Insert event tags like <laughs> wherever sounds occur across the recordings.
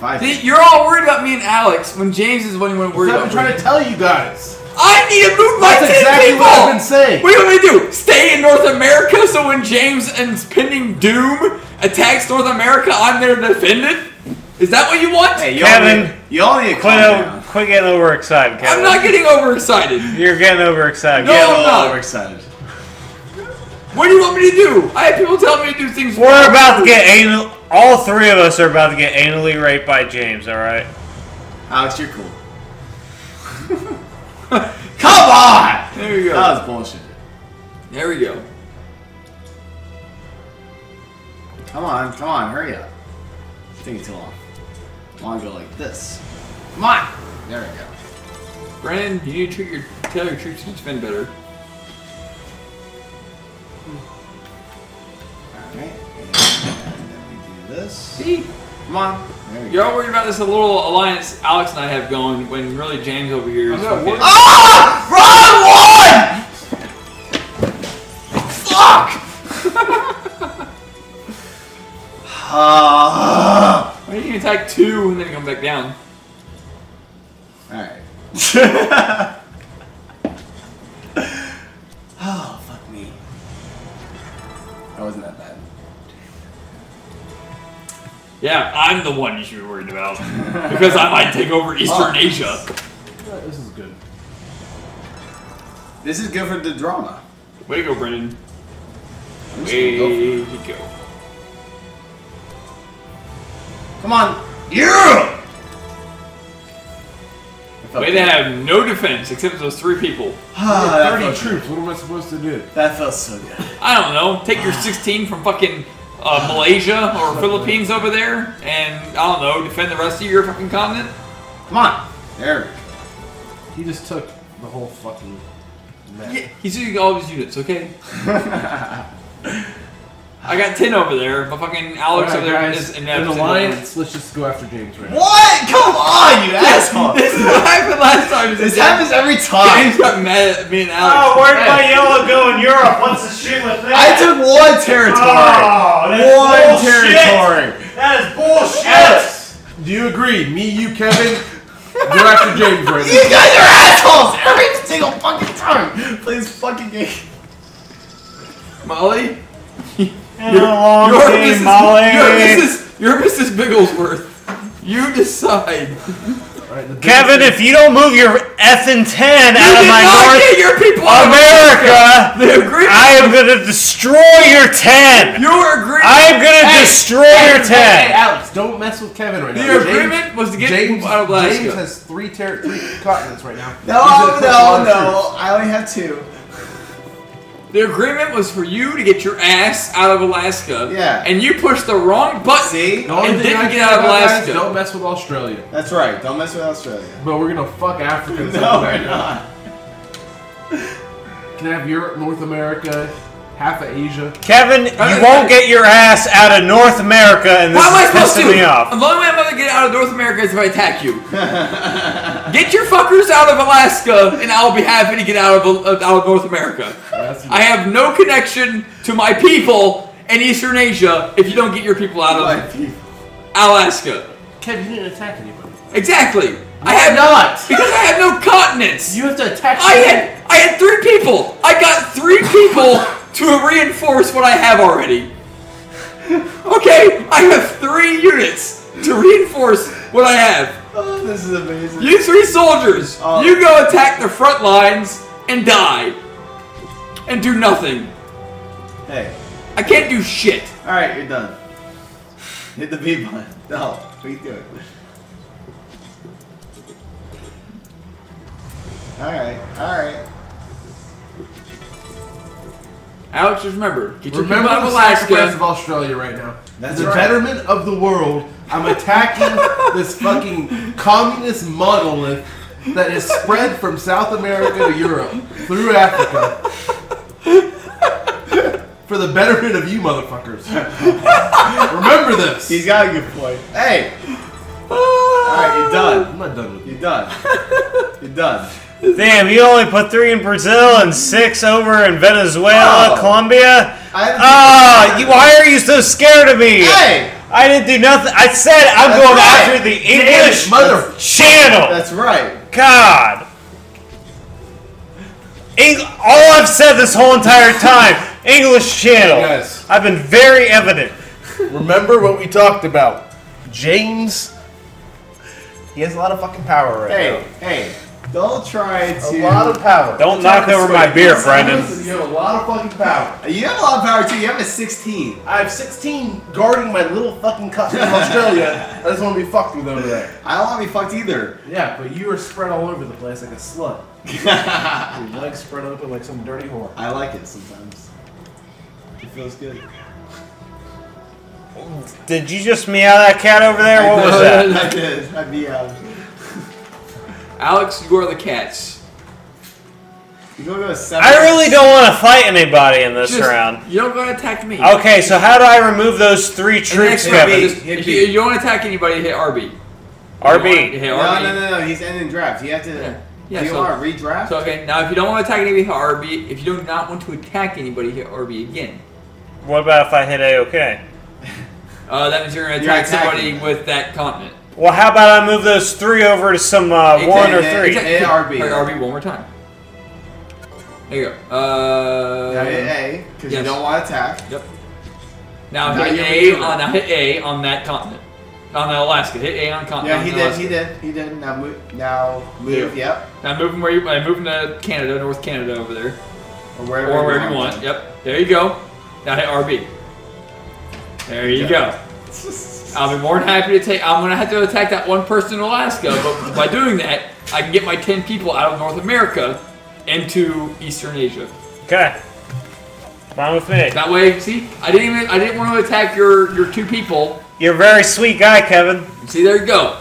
five. See, you're all worried about me and Alex when James is the one who worried That's what about I'm trying me. to tell you guys. I need to move my That's ten exactly people. what I've been saying. What do you want me to do? Stay in North America so when James and pending doom attacks North America, I'm there to defend it? Is that what you want? Hey, you Kevin, only, you only need to Quit, calm o- down. quit getting overexcited, Kevin. I'm not getting overexcited. You're getting overexcited. No, Get a I'm not. overexcited. What do you want me to do? I have people telling me to do things. We're about to get anal. All three of us are about to get anally raped by James. All right. Alex, you're cool. <laughs> Come on! There you go. That was bullshit. There we go. Come on, come on, hurry up. It's taking too long. I want to go like this. Come on! There we go. Brandon, you need to treat your, tell your troops to defend better. Alright. This. See? Come on. There we You're go. all worried about this little alliance Alex and I have going when really James over here is I'm fucking- Ah! Wrong one! Fuck! Ah. Why don't you attack two and then come back down? Alright. <laughs> Yeah, I'm the one you should be worried about. because I might take over Eastern Oh. Asia. This is good. This is good for the drama. Way to go, Brendon. I'm gonna go for Way to go. Come on. Yeah! Way to have no defense except those three people. Ah, We that, have 30 felt, troops. What am I supposed to do? that felt so good. I don't know. Take your 16 from fucking uh, Malaysia or Philippines over there, and I don't know, defend the rest of your fucking continent. Come on. There we go. He just took the whole fucking map. Yeah, he's using all of his units. Okay. <laughs> I got 10 over there, but fucking Alex Alright, over there guys, is in inept. alliance, let's just go after James right now. What? Come on, you asshole! <laughs> This is what happened last time. This happens every time. James got mad at me and Alex. Oh, where'd my yellow go in Europe? What's the shit with that? I took one territory. Oh, that's one bullshit. territory. That is bullshit. Alex, do you agree? Me, you, Kevin, go after James right now. You now. guys are assholes every single fucking time. Play this fucking game. Molly, <laughs> And a long you're game, Mrs. Molly. You're Mrs. You're Mrs. Bigglesworth. You decide. All right, the biggest Kevin, thing- if you don't move your effing 10 You out of my not North get your people out of America, The. I am gonna destroy your 10. your agreement. I am gonna Hey, destroy your Hey, 10. Alex, don't mess with Kevin right The now. agreement was to get James, out of Alaska. James has three, ter- three continents right now. No, He's gonna push a lot no, no. I only have two. The agreement was for you to get your ass out of Alaska. Yeah. And you pushed the wrong button. See? The only And thing didn't get out of about, guys, Alaska. don't mess with Australia. That's right. Don't mess with Australia. But we're gonna fuck Africa. and <laughs> No, we're not. Can I have Europe, North America, half of Asia? Kevin, you won't get your ass out of North America, and this How am I is supposed pissing to? me off. The only way I'm gonna get out of North America is if I attack you. <laughs> get your fuckers out of Alaska, and I'll be happy to get out of uh, out of North America. I have no connection to my people in Eastern Asia if you don't get your people out of people. Alaska. Kevin, you didn't attack anybody. Exactly. I have not? because I have no continents. You have to attack. I had I had three people. I got three people to reinforce what I have already. Okay, I have three units to reinforce what I have. Oh, this is amazing. You three soldiers, Oh. you go attack the front lines and die. And do nothing. Hey. I can't do shit. Alright, you're done. Hit the B button. No. What are you doing? Alright, alright. Alex, just remember, get your Remember people out the of sacrifice Alaska. of Australia right now. That's the right. betterment of the world. I'm attacking <laughs> this fucking communist monolith that is spread from South America to Europe through Africa. For the betterment of you motherfuckers. Remember this. He's got a good point. Hey! Alright, you're done. I'm not done with you. You're done. You're done. Damn, you only put three in Brazil and six over in Venezuela, Oh. Colombia. I had to Ah, you, why are you so scared of me? Hey! I didn't do nothing. I said I'm That's going right. after the English it, mother. channel. That's right. God. Eng- all I've said this whole entire time, <laughs> English channel. Yes. I've been very evident. Remember what we talked about? James. He has a lot of fucking power right now. Hey, hey, don't try to. A lot of power. Don't knock over my beer, Brendon. You have a lot of fucking power. You have a lot of power too. You have a 16. I have 16 guarding my little fucking cut from Australia. <laughs> I just want to be fucked with over there. I don't want to be fucked either. Yeah, but you are spread all over the place like a slut. <laughs> Your legs spread open like some dirty whore. I like it sometimes. It feels good. Did you just meow that cat over there? What was that? <laughs> I did. I mean, um, Alex, you are the cats. you go to a seven. I really don't want to fight anybody in this Just- round. You don't go and attack me. Okay, so how do I remove those three And troops, next time, Kevin? just- Hit if B. you, you don't want to attack anybody, hit RB. RB. Hit No, RB. no, no, no. He's ending draft. You have to. Yeah. Yeah, do you so- want to redraft? So okay, now if you don't want to attack anybody, hit RB. If you do not want to attack anybody, hit RB again. What about if I hit A OK? <laughs> Uh, that means you're going to You're attack somebody them. with that continent. Well, how about I move those three over to some uh, one or Exactly. three? Exactly. Hit RB. Hit RB one more time. There you go. Uh, Now hit A because yes. you don't want to attack. Yep. Now Now hit A on now hit A on that continent. On Alaska. Hit A on continent. Yeah, he did. Alaska. He did. He did. Now move. Now move. Yep. Now move him where you. Uh, move him to Canada, North Canada over there, Or wherever. or wherever you want. Yep. There you go. Now hit RB. There you go. <laughs> I'll be more than happy to take. I'm gonna have to attack that one person in Alaska, but by doing that, I can get my ten people out of North America into Eastern Asia. Okay. Fine with me. That way, see, I didn't even. I didn't want to attack your your two people. You're a very sweet guy, Kevin. See, there you go.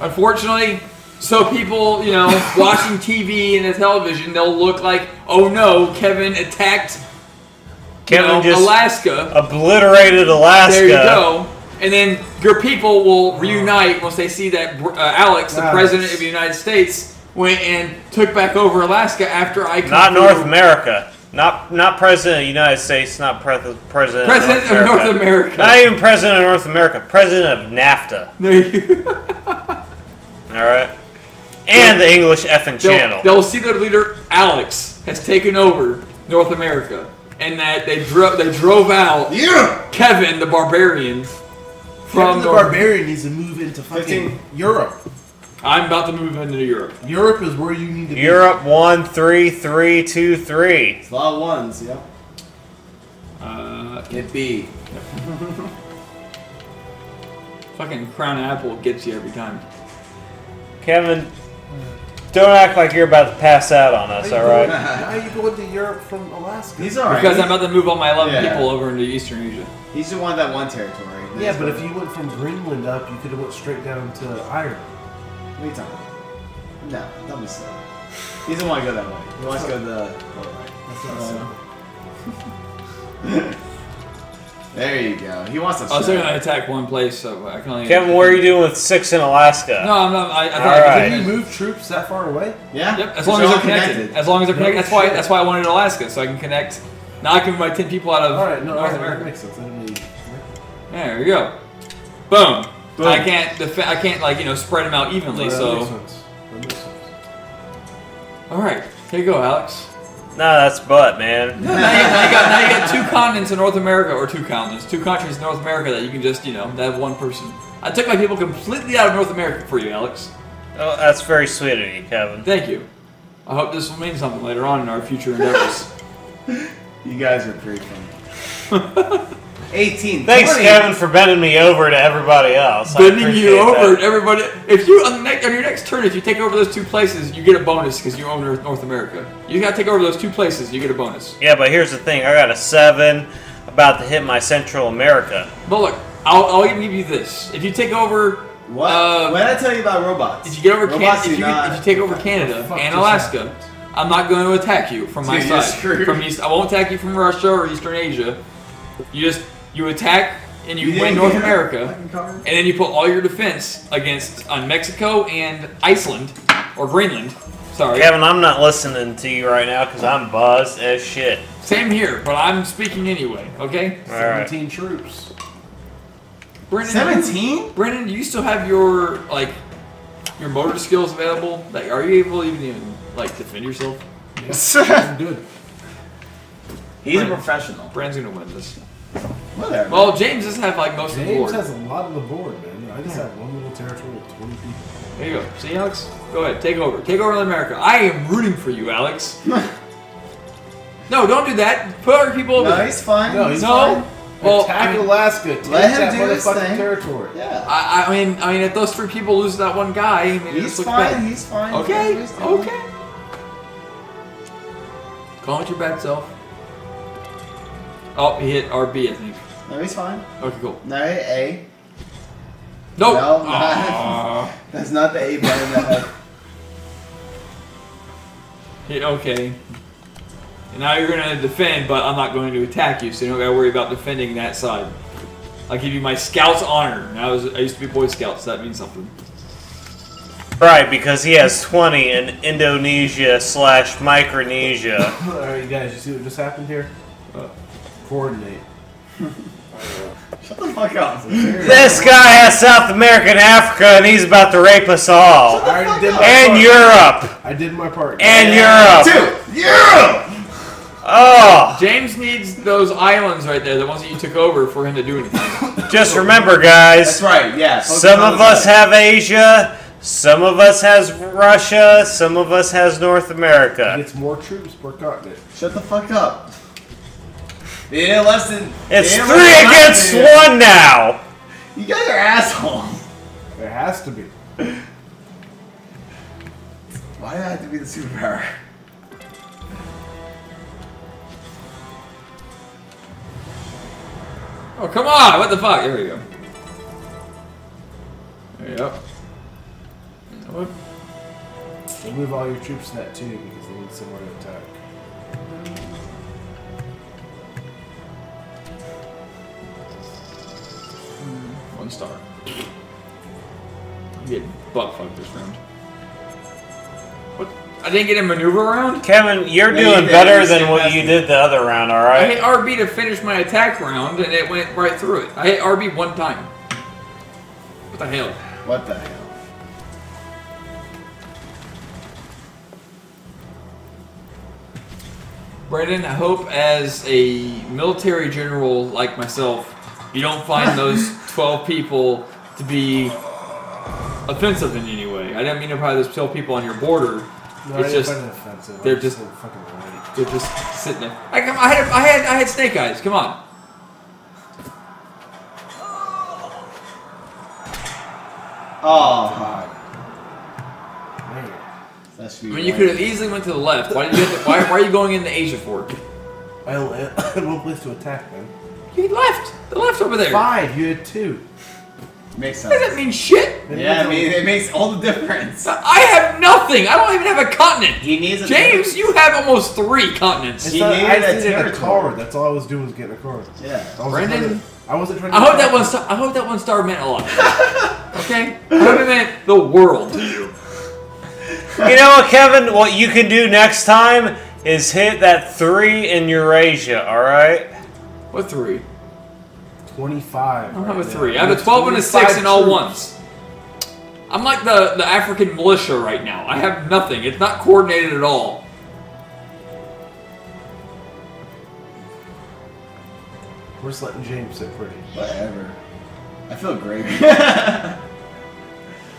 Unfortunately, so people, you know, <laughs> watching TV and the television, they'll look like, oh no, Kevin attacked you Kevin know, just Alaska. obliterated Alaska. There you go. And then your people will reunite once they see that uh, Alex, the Nice. president of the United States, went and took back over Alaska after I Not through- North America. Not not president of the United States. Not pre- president. President of of North North America. Not even president of North America. President of NAFTA. There you All right. And the English effing channel. They'll, they'll see their leader Alex has taken over North America, and that they drove they drove out Yeah. Kevin the barbarian Kevin from the Barbarian needs to move into fucking 15. Europe. I'm about to move into Europe. Europe is where you need to be. Europe one three three two three. It's a lot of ones. yeah. Uh, Hit B. <laughs> fucking Crown Apple gets you every time. Kevin, don't act like you're about to pass out on us. How All you right. going- <laughs> you going to Europe from Alaska? He's alright. Because I'm about to move all my 11 Yeah. people over into Eastern Asia. He's the one that won territory. Yeah, but if you went from Greenland up, you could have went straight down to Ireland. What are you talking about? No, don't be silly. He doesn't want to go that way. He wants to go the other way. That's not so. There you go. He wants to. I was going to attack one place, so I can only. Kevin, what are you doing with six in Alaska? No, I'm not. I, I thought All right. Did you move troops that far away? Yeah. Yep, as long as they're connected. As long as they're No connected. That's why. That's why I wanted Alaska, so I can connect. Now I can move my 10 people out of All right, no, North all right, that America. There we go. Boom. Boom. I can't. Def- I can't like you know spread them out evenly. That makes So. sense. That makes sense. All right. Here you go, Alex. No, that's butt, man. <laughs> now, you, now, you got, now you got two continents in North America, or two continents, two countries in North America that you can just, you know, that have one person. I took my people completely out of North America for you, Alex. Oh, that's very sweet of you, Kevin. Thank you. I hope this will mean something later on in our future endeavors. <laughs> You guys are pretty funny. <laughs> 18. Thanks, 20. Kevin, for bending me over to everybody else. Bending you over, that. everybody. If you on, the next, on your next turn, if you take over those two places, you get a bonus because you own North North America. You got to take over those two places, you get a bonus. Yeah, but here's the thing. I got a seven, about to hit my Central America. But look, I'll, I'll even give you this: if you take over, What? Uh, what did I tell you about robots? if you get over robots Canada, if you, not. if you take over Canada and Alaska, I'm not going to attack you from my Dude, side. From East, I won't attack you from Russia or Eastern Asia. You just you attack and you, You win North get America, and then you put all your defense against on Mexico and Iceland or Greenland. Sorry. Kevin, I'm not listening to you right now because I'm buzzed as shit. Same here, but I'm speaking anyway. Okay. All right. 17 troops. Brendon, Seventeen? Brendon, do you still have your like your motor skills available? Like, are you able to even, even like defend yourself? <laughs> I'm good. He's a professional. Brand's gonna win this. Whatever. Well, James doesn't have like most of the board. James has a lot of the board, man. I just have one little territory with 20 people. There you go. See, Alex? Go ahead. Take over. Take over America. I am rooting for you, Alex. <laughs> no, don't do that. Put other people over no, there. he's fine. No, he's No. fine. Well, Attack I mean, Alaska. Take let him do his motherfucking thing. territory. Yeah. I, I mean, I mean, if those three people lose that one guy, I mean, He's just looks fine. bad. He's fine. Okay. Okay. Call it your bad self. Oh, he hit RB, I think. No, he's fine. Okay, cool. No, A. Nope. No, Aw. <laughs> That's not the A button. That <laughs> Yeah, okay. And now you're gonna defend, but I'm not going to attack you, so you don't gotta worry about defending that side. I'll give you my scout's honor. I was I used to be Boy Scout, so that means something. Right, because he has 20 in Indonesia slash Micronesia. <laughs> Alright, you guys, you see what just happened here? Uh. Coordinate. Shut the fuck up. This guy has South America and Africa, and he's about to rape us all. I already did my And part. Europe! I did my part. And Europe! Two. Europe. Oh! James needs those islands right there, the ones that you took over, for him to do anything. <laughs> Just remember, guys. That's right. Yeah. Some of us side. have Asia, some of us has Russia, some of us has North America. It's more troops per continent. Shut the fuck up. Yeah, less than. It's yeah, three less against that, one now. man. You guys are assholes. It has to be. Why do I have to be the superpower? Oh come on! What the fuck? Here we go. There you go. What? So move all your troops to that too because they need somewhere to attack. One star. I'm getting butt fucked this round. What? I didn't get a maneuver round? Kevin, you're Yeah, doing did. better than what you did the other round, alright? I hit RB to finish my attack round and it went right through it. I hit RB one time. What the hell? What the hell? Brandon, I hope as a military general like myself, you don't find those <laughs> 12 people to be offensive in any way. I didn't mean to probably those 12 people on your border. No, it's just it offensive. they're I just- said fucking right. they're just sitting there. I, come- I had I had I had snake eyes. Come on. Oh, God. Man. that I mean, you could have easily went to the left. Why did you? To, why, why are you going into Asia for? I only I had one place to attack, man. You left. The left over there. Five, you had two. Makes That doesn't mean shit. Yeah, I mean, it makes all the difference. I have nothing. I don't even have a continent. He needs a James, you have almost three continents. It's He not, needed I a just needed a territory. card. That's all I was doing was getting a card. Yeah. I wasn't Brendon? to- I wasn't trying to. I hope that one. Star, I hope that one star meant a lot. <laughs> Okay. I hope it meant the world to you. You know what, Kevin? What you can do next time is hit that three in Eurasia, alright? What three? Twenty-five. I don't right have a now. three. I have a twelve and a 25 six and all ones. I'm like the the African militia right now. I have nothing. It's not coordinated at all. We're just letting James sit pretty. Whatever. I feel great.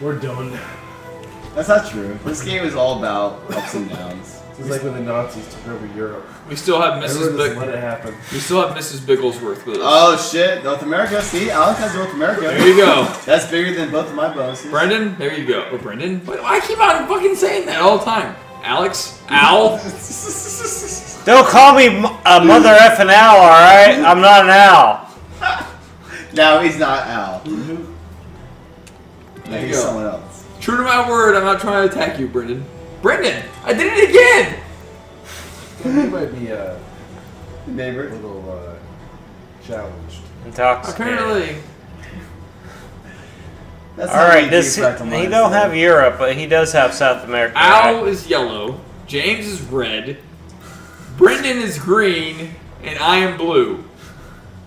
We're done. <laughs> That's not true. This game is all about ups and downs. It's like when the Nazis took over Europe. We still have Mrs. Everyone just let Big- it happen. we still have Mrs. Bigglesworth with us. Oh shit, North America. See, Alex has North America. there you go, That's bigger than both of my bonuses. Brendon. There you go. Oh, Brendon. Why I keep on fucking saying that all the time. Alex, Al. <laughs> Don't call me m- a mother effing owl, alright? I'm not an owl. <laughs> no, he's not Al. Mm-hmm. No, There you he's go. someone else. True to my word, I'm not trying to attack you, Brendon. Brendon, I did it again. You might be uh, a little uh, challenged. Intoxicated. Apparently, That's Alright, this do he don't have Europe, but he does have South America. Al right? is yellow, James is red, Brendon is green, and I am blue.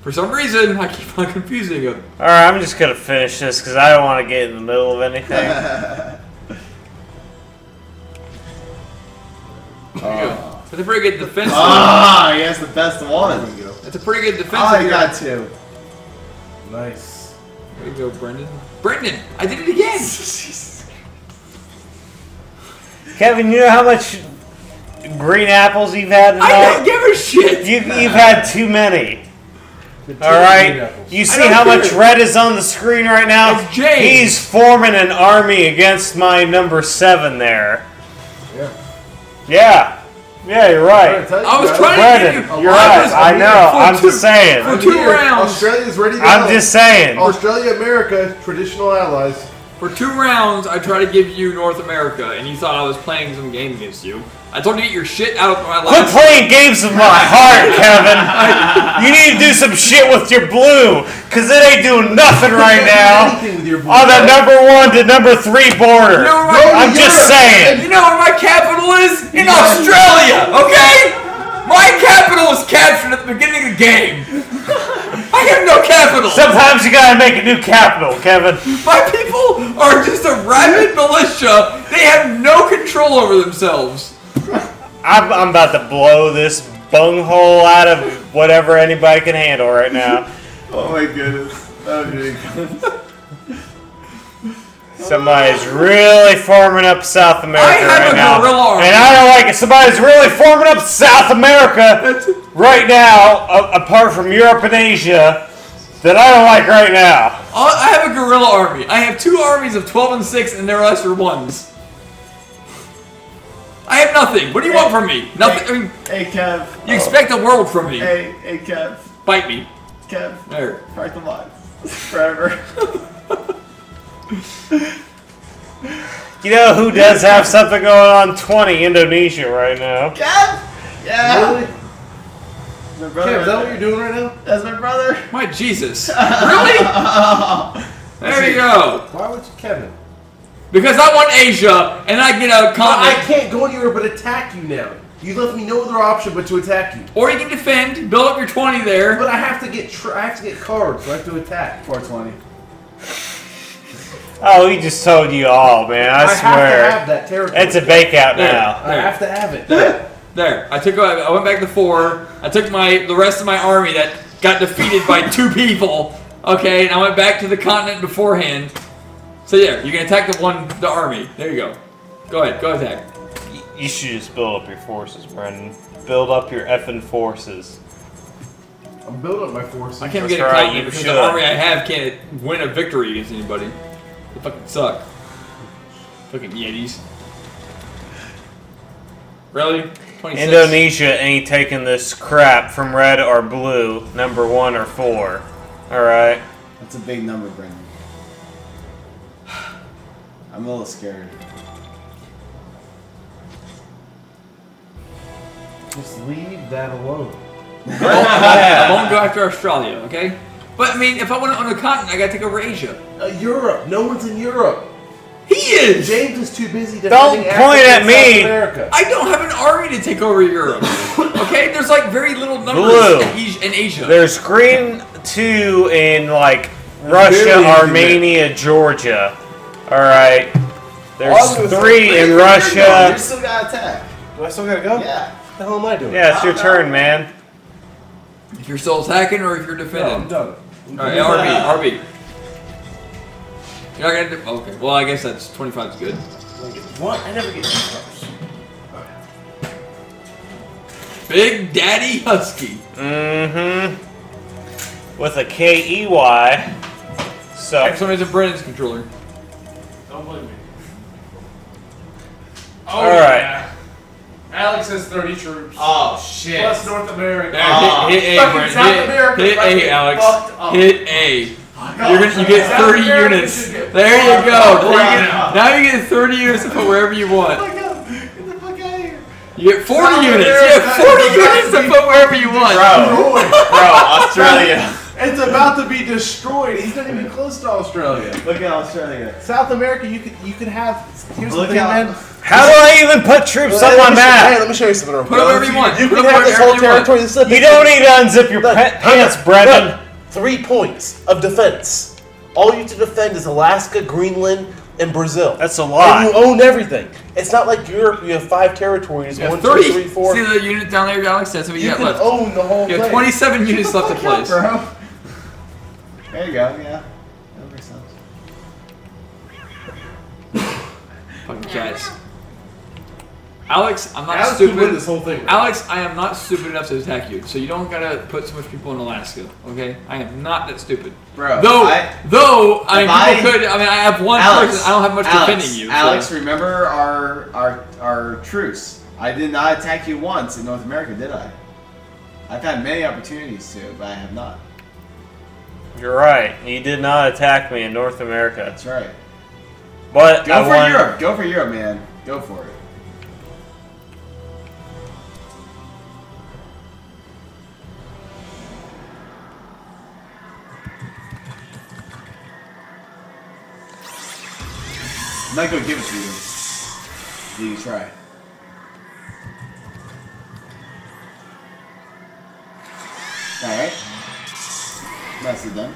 For some reason, I keep on <laughs> confusing them. All right, I'm just gonna finish this because I don't want to get in the middle of anything. <laughs> Oh. That's a pretty good defensive. Ah, he has the best one. There we go. That's a pretty good defensive. Oh, he here. got two. Nice. There you go, Brendon. Brendon, I did it again. <laughs> Kevin, you know how much green apples you've had I don't give a shit. You, you've had too many. Good All green right. apples. You see how much care. red is on the screen right now? It's James. He's forming an army against my number seven there. Yeah. Yeah. Yeah, you're right. I was to. trying to Brendon, give you. you're I right. I know. for I'm two- just saying. for two rounds. Australia's ready to I'm help. just saying. Australia, America, traditional allies. For two rounds, I tried to give you North America, and you thought I was playing some game against you. I told you to get your shit out of my life. Quit last. playing games with my <laughs> heart, Kevin. You need to do some shit with your blue, cause it ain't doing nothing right now with your blue, on the number one to number three border. You know where my, I'm just saying. you know where my capital is? In Australia, okay? My capital is captured at the beginning of the game. <laughs> I have no capital. Sometimes you gotta make a new capital, Kevin. My people are just a rabid militia. They have no control over themselves. I'm, I'm about to blow this bunghole out of whatever anybody can handle right now. <laughs> Oh my goodness. Oh, that was really good. Somebody's really forming up South America I have right a now. guerrilla army. And I don't like it. Somebody's really forming up South America right now, a- apart from Europe and Asia, that I don't like right now. I have a guerrilla army. I have two armies of 12 and 6 and their lesser ones. I have nothing. What do you want from me? Nothing. I mean, Hey, Kev. you oh. expect the world from me. Hey, hey, Kev. Bite me. Kev. There. Park the box. Forever. <laughs> You know who does have something going on? 20 Indonesia right now. Kev? Yeah. Really? My brother. Kev, is that what you're doing right now? That's my brother. My Jesus. <laughs> Really? There you go. Why would you, Kevin? Because I want Asia and I get a I continent. can't go anywhere but attack you now. You left me no other option but to attack you. Or you can defend, build up your 20 there. But I have to get tr- I have to get cards, so I have to attack. 420. <laughs> Oh, he just told you all, man. I, have to swear. have that territory. It's a bake out There. now. I have to have it. There. I took. Uh, I went back to four. I took my the rest of my army that got defeated by two <laughs> people. Okay, and I went back to the continent beforehand. So yeah, you can attack the one the army. There you go. Go ahead. Go attack. You should just build up your forces, Brendon. Build up your effing forces. I'm building up my forces. I can't That's get a right, continent you because should. the army I have can't win a victory against anybody. They fucking suck. Fucking Yetis. Really? 26? Indonesia ain't taking this crap from red or blue, number one or four. Alright? That's a big number, Brendon. I'm a little scared. Just leave that alone. <laughs> I won't go after Australia, okay? But I mean, if I want to own a continent, I gotta take over Asia. Uh, Europe. No one's in Europe. He is. James is too busy Don't point at me. I don't have an army to take over Europe. <laughs> Okay, there's like very little numbers Blue. in Asia. There's green two in like Russia, Armenia, Georgia. Alright. There's three in Russia. You still gotta attack. Do I still gotta go? Yeah. What the hell am I doing? Yeah, it's your turn, man. if you're still attacking or if you're No, I'm done. All right, RB, RB. You're not gonna do. Okay, well I guess that's 25 is good. What? I never get these cards. Big Daddy Husky. Mm-hmm. With a K E Y. So For some a Brennan's controller. Don't blame me. All right. yeah. Alex has 30 troops. Oh shit. Plus North America. There, Ah, hit, hit A, fucking Brennan. South Hit, America hit A, Alex. Hit A. You're gonna, you get 30 America units. get There you go. up you get, now. now you get 30 units to put wherever you want. Get the fuck out here. You get 40 South units. You get 40 is units to put wherever you want. Bro, bro, Australia. It's about to be destroyed. He's not even close to Australia. Look at Australia. South America, you could you could have. Here's Look the thing, out. man. How do I even put troops Hey, on let my me Hey, let me show you something. real Put quick. whatever you want. You Put can have this whole territory. This You don't need to unzip your look, pants, look, Brendon. look. Three points of defense. All you have to defend is Alaska, Greenland, and Brazil. That's a And lot. you own everything. It's not like Europe. You have five territories. You One, have two, three. three. See the unit down there, Alex? That's what you, You got can left. own the whole You have thing. 27 units left to place. Bro. There you go. Yeah. That makes sense. Fucking cats. Alex, I'm not Alex could win stupid. this whole thing. Alex, I am not stupid enough to attack you, so you don't gotta put so much people in Alaska. Okay, I am not that stupid. Bro, though, I- though I mean, people I- could. I mean, I have one Alex, person. I don't have much Alex, defending you. so- Alex, remember our our our truce? I did not attack you once in North America, did I? I've had many opportunities to, but I have not. You're right. You did not attack me in North America. That's right. But Go I for won. Europe. Go for Europe, man. Go for it. I'm not gonna give it to you. You try. Alright. Nicely done.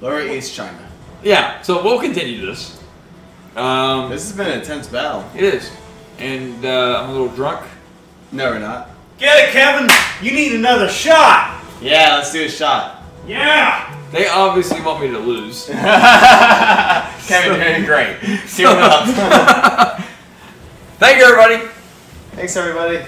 Lower East China. Yeah, so we'll continue this. Um, This has been an intense battle. it is, and uh, I'm a little drunk. No, we're not. Get it, Kevin. You need another shot. Yeah, let's do a shot. Yeah. They obviously want me to lose. <laughs> Kevin, you're doing great. Keep it up. <laughs> Thank you, everybody. Thanks, everybody.